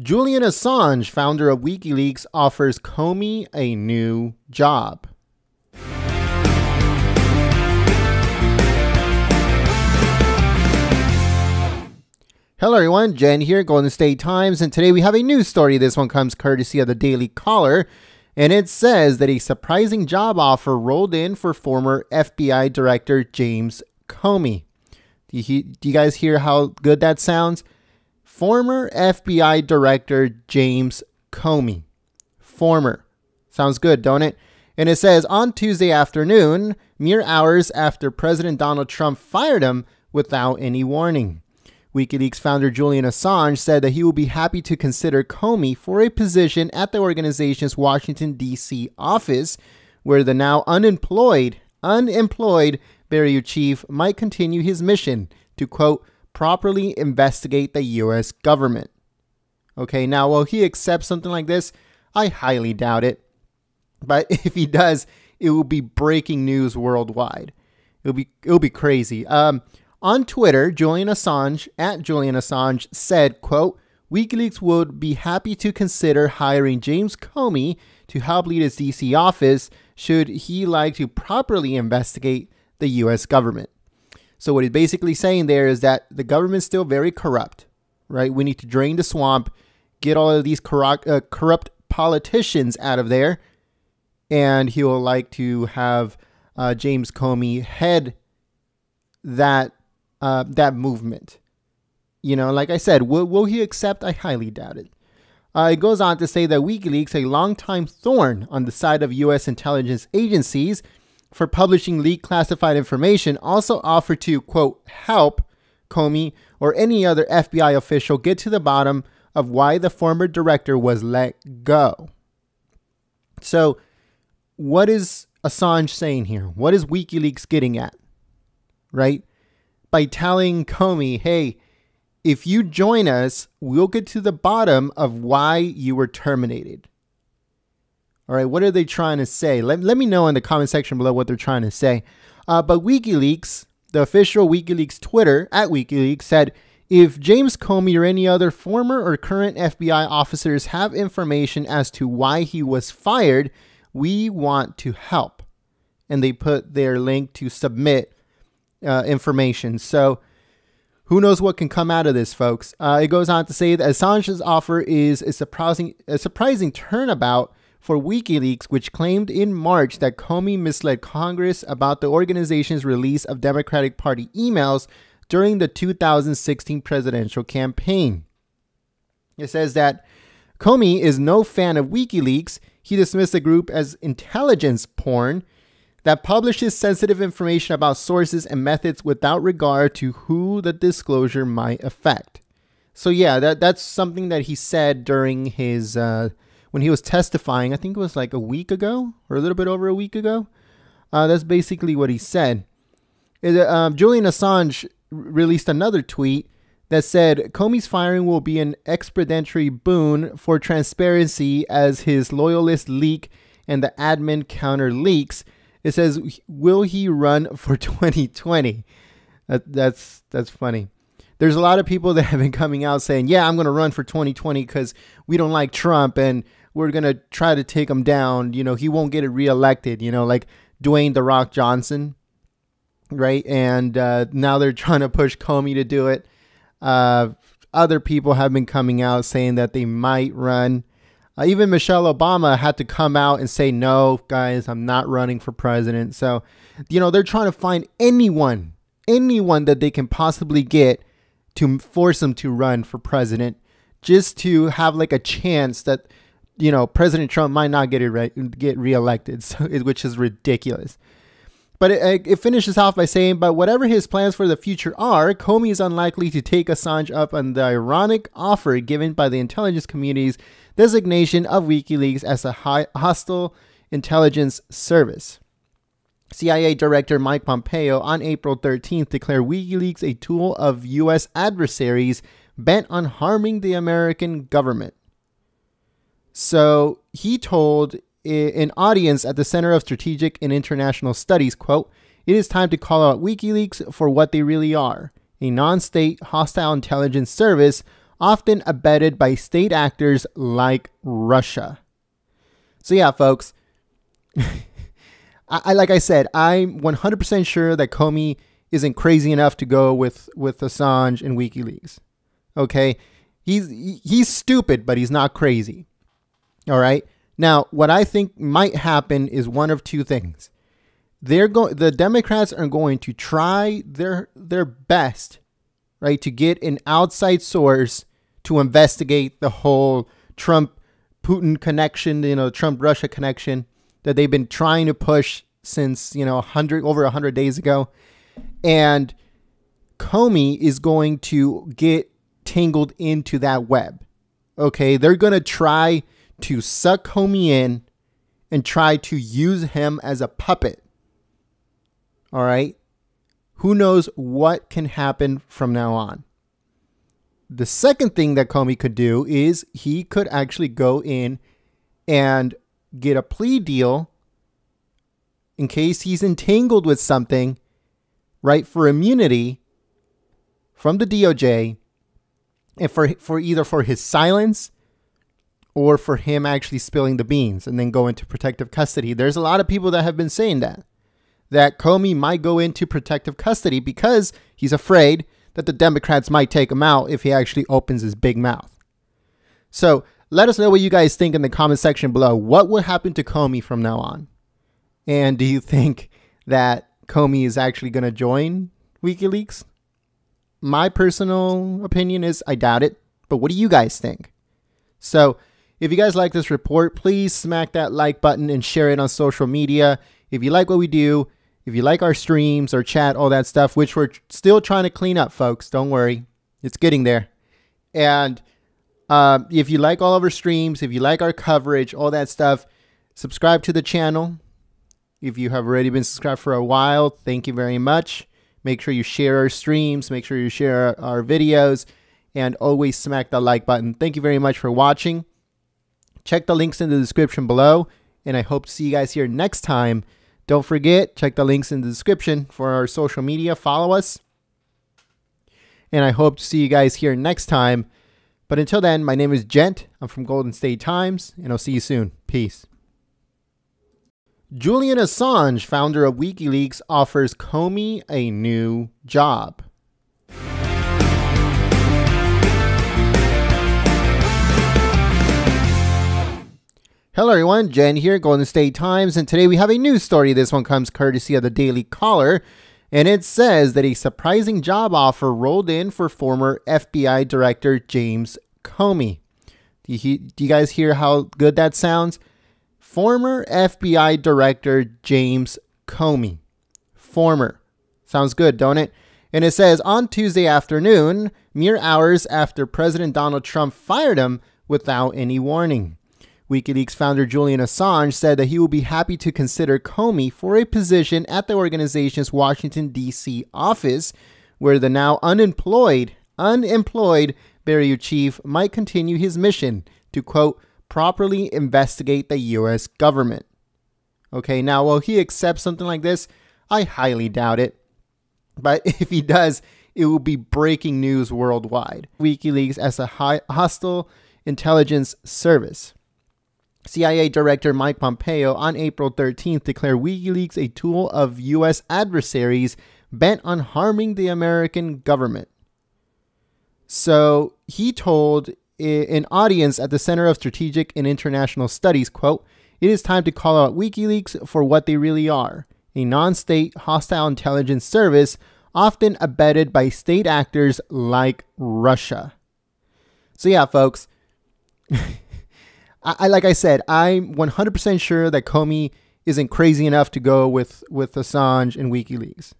Julian Assange, founder of WikiLeaks, offers Comey a new job. Hello, everyone. Jen here, Golden State Times, and today we have a news story. This one comes courtesy of the Daily Caller, and it says that a surprising job offer rolled in for former FBI Director James Comey. Do you, do you guys hear how good that sounds? Former FBI Director James Comey. Former. Sounds good, don't it? And it says on Tuesday afternoon, mere hours after President Donald Trump fired him without any warning. WikiLeaks founder Julian Assange said that he will be happy to consider Comey for a position at the organization's Washington, D.C. office, where the now unemployed, unemployed bureau chief might continue his mission to, quote, properly investigate the U.S. government. Okay, now, will he accept something like this? I highly doubt it. But if he does, it will be breaking news worldwide. It'll be it'll be crazy. Um, on Twitter, Julian Assange, at Julian Assange, said, quote, WikiLeaks would be happy to consider hiring James Comey to help lead his DC office should he like to properly investigate the US government. So, what he's basically saying there is that the government's still very corrupt, right? We need to drain the swamp, get all of these corrupt, uh, corrupt politicians out of there, and he will like to have uh, James Comey head that uh, that movement. You know, like I said, will, will he accept? I highly doubt it. Uh, it goes on to say that WikiLeaks, a longtime thorn on the side of U.S. intelligence agencies for publishing leaked classified information, also offered to, quote, help Comey or any other FBI official get to the bottom of why the former director was let go. So, what is Assange saying here? What is WikiLeaks getting at? Right? by telling Comey, hey, if you join us, we'll get to the bottom of why you were terminated. All right, what are they trying to say? Let, let me know in the comment section below what they're trying to say. Uh, but WikiLeaks, the official WikiLeaks Twitter at WikiLeaks said, if James Comey or any other former or current FBI officers have information as to why he was fired, we want to help. And they put their link to submit uh, information. So who knows what can come out of this, folks? Uh, it goes on to say that Assange's offer is a surprising, a surprising turnabout for WikiLeaks, which claimed in March that Comey misled Congress about the organization's release of Democratic Party emails during the 2016 presidential campaign. It says that Comey is no fan of WikiLeaks. He dismissed the group as intelligence porn that publishes sensitive information about sources and methods without regard to who the disclosure might affect. So yeah, that that's something that he said during his uh, when he was testifying. I think it was like a week ago or a little bit over a week ago. Uh, that's basically what he said. It, uh, Julian Assange released another tweet that said Comey's firing will be an exponential boon for transparency as his loyalist leak and the admin counter leaks it says, "Will he run for 2020?" That, that's that's funny. There's a lot of people that have been coming out saying, "Yeah, I'm going to run for 2020 because we don't like Trump and we're going to try to take him down. You know, he won't get it reelected. You know, like Dwayne the Rock Johnson, right? And uh, now they're trying to push Comey to do it. Uh, other people have been coming out saying that they might run. Uh, even Michelle Obama had to come out and say, no, guys, I'm not running for president. So, you know, they're trying to find anyone, anyone that they can possibly get to force them to run for president just to have like a chance that, you know, President Trump might not get re- get reelected, so, which is ridiculous. But it, it, finishes off by saying, but whatever his plans for the future are, Comey is unlikely to take Assange up on the ironic offer given by the intelligence community's designation of WikiLeaks as a hostile intelligence service. CIA Director Mike Pompeo on April 13th declared WikiLeaks a tool of U.S. adversaries bent on harming the American government. So he told an audience at the Center of Strategic and International Studies, quote, it is time to call out WikiLeaks for what they really are a non state hostile intelligence service often abetted by state actors like Russia. So, yeah, folks, I, I, like I said, I'm 100% sure that Comey isn't crazy enough to go with, with Assange and WikiLeaks. Okay? He's, he's stupid, but he's not crazy. All right? Now, what I think might happen is one of two things. They're going the Democrats are going to try their their best, right, to get an outside source to investigate the whole Trump Putin connection, you know, Trump Russia connection that they've been trying to push since, you know, 100 over 100 days ago. And Comey is going to get tangled into that web. Okay, they're going to try to suck Comey in and try to use him as a puppet. All right? Who knows what can happen from now on? The second thing that Comey could do is he could actually go in and get a plea deal in case he's entangled with something, right, for immunity from the DOJ and for for either for his silence or for him actually spilling the beans and then go into protective custody. There's a lot of people that have been saying that that Comey might go into protective custody because he's afraid that the Democrats might take him out if he actually opens his big mouth. So let us know what you guys think in the comment section below. What will happen to Comey from now on? And do you think that Comey is actually going to join WikiLeaks? My personal opinion is I doubt it, but what do you guys think? So if you guys like this report, please smack that like button and share it on social media. If you like what we do, if you like our streams, our chat, all that stuff, which we're still trying to clean up, folks, don't worry. It's getting there. And uh, if you like all of our streams, if you like our coverage, all that stuff, subscribe to the channel. If you have already been subscribed for a while, thank you very much. Make sure you share our streams, make sure you share our videos, and always smack the like button. Thank you very much for watching. Check the links in the description below, and I hope to see you guys here next time don't forget, check the links in the description for our social media. Follow us. And I hope to see you guys here next time. But until then, my name is Gent. I'm from Golden State Times, and I'll see you soon. Peace. Julian Assange, founder of WikiLeaks, offers Comey a new job. Hello, everyone. Jen here, Golden State Times, and today we have a news story. This one comes courtesy of the Daily Caller, and it says that a surprising job offer rolled in for former FBI Director James Comey. Do you, do you guys hear how good that sounds? Former FBI Director James Comey. Former. Sounds good, don't it? And it says on Tuesday afternoon, mere hours after President Donald Trump fired him without any warning. WikiLeaks founder Julian Assange said that he will be happy to consider Comey for a position at the organization's Washington, D.C. office, where the now unemployed, unemployed bureau chief might continue his mission to, quote, properly investigate the U.S. government. Okay, now, will he accept something like this? I highly doubt it. But if he does, it will be breaking news worldwide. WikiLeaks as a hostile intelligence service. CIA Director Mike Pompeo on April 13th declared WikiLeaks a tool of U.S. adversaries bent on harming the American government. So he told an audience at the Center of Strategic and International Studies, quote, it is time to call out WikiLeaks for what they really are, a non-state hostile intelligence service often abetted by state actors like Russia. So yeah, folks, I, I like I said, I'm 100% sure that Comey isn't crazy enough to go with with Assange and WikiLeaks.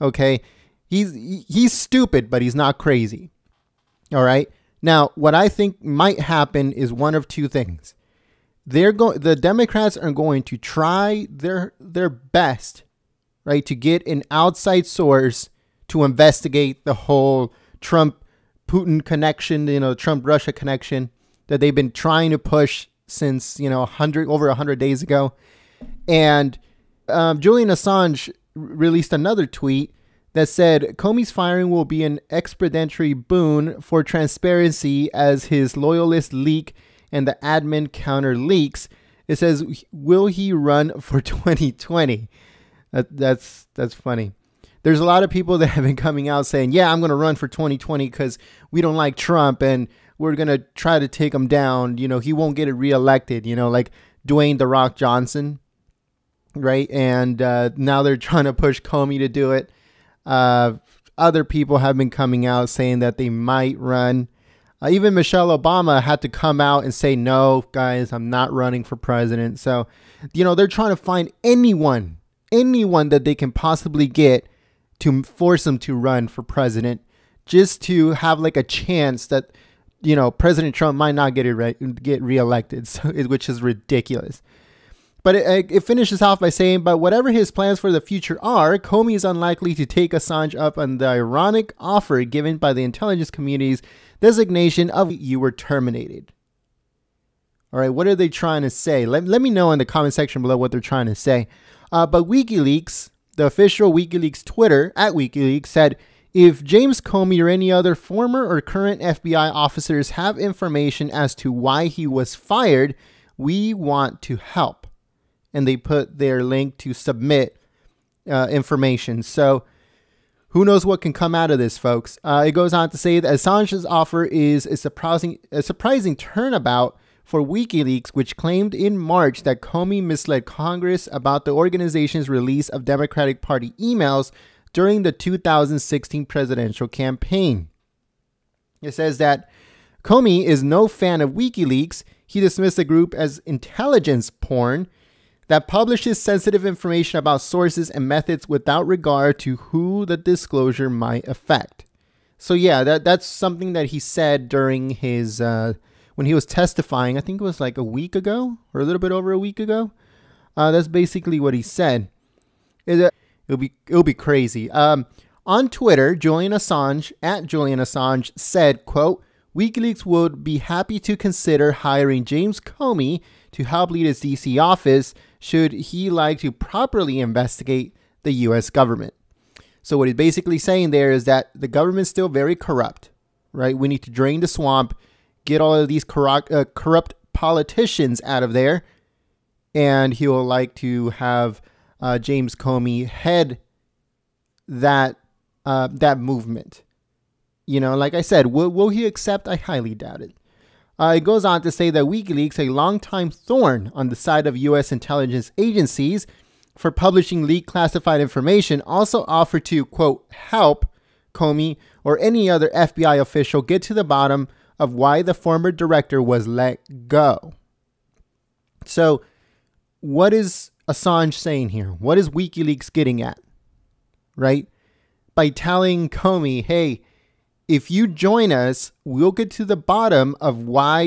Okay, he's he's stupid, but he's not crazy. All right. Now, what I think might happen is one of two things. They're going the Democrats are going to try their their best, right, to get an outside source to investigate the whole Trump Putin connection, you know, Trump Russia connection that they've been trying to push since you know 100 over 100 days ago and um, julian assange released another tweet that said Comey's firing will be an exponential boon for transparency as his loyalist leak and the admin counter leaks. It says, "Will he run for 2020?" That, that's that's funny. There's a lot of people that have been coming out saying, "Yeah, I'm going to run for 2020 because we don't like Trump and we're going to try to take him down. You know, he won't get it reelected. You know, like Dwayne the Rock Johnson, right? And uh, now they're trying to push Comey to do it. Uh, other people have been coming out saying that they might run. Uh, even Michelle Obama had to come out and say, no, guys, I'm not running for president. So, you know, they're trying to find anyone, anyone that they can possibly get to force them to run for president just to have like a chance that, you know, President Trump might not get it re- get reelected, so, which is ridiculous. But it, it, finishes off by saying, but whatever his plans for the future are, Comey is unlikely to take Assange up on the ironic offer given by the intelligence community's designation of you were terminated. All right, what are they trying to say? Let, let me know in the comment section below what they're trying to say. Uh, but WikiLeaks, the official WikiLeaks Twitter at WikiLeaks said, if James Comey or any other former or current FBI officers have information as to why he was fired, we want to help and they put their link to submit uh, information. So who knows what can come out of this, folks? Uh, it goes on to say that Assange's offer is a surprising, a surprising turnabout for WikiLeaks, which claimed in March that Comey misled Congress about the organization's release of Democratic Party emails during the 2016 presidential campaign. It says that Comey is no fan of WikiLeaks. He dismissed the group as intelligence porn that publishes sensitive information about sources and methods without regard to who the disclosure might affect. So yeah, that that's something that he said during his uh, when he was testifying. I think it was like a week ago or a little bit over a week ago. Uh, that's basically what he said. Is It, will be it'll be crazy. Um, on Twitter, Julian Assange at Julian Assange said, "quote WikiLeaks would be happy to consider hiring James Comey to help lead his DC office." should he like to properly investigate the US government. So, what he's basically saying there is that the government's still very corrupt, right? We need to drain the swamp, get all of these corrupt, uh, corrupt politicians out of there, and he will like to have uh, James Comey head that uh, that movement. You know, like I said, will, will he accept? I highly doubt it. Uh, it goes on to say that WikiLeaks, a longtime thorn on the side of U.S. intelligence agencies for publishing leaked classified information, also offered to, quote, help Comey or any other FBI official get to the bottom of why the former director was let go. So, what is Assange saying here? What is WikiLeaks getting at? Right? By telling Comey, hey, if you join us, we'll get to the bottom of why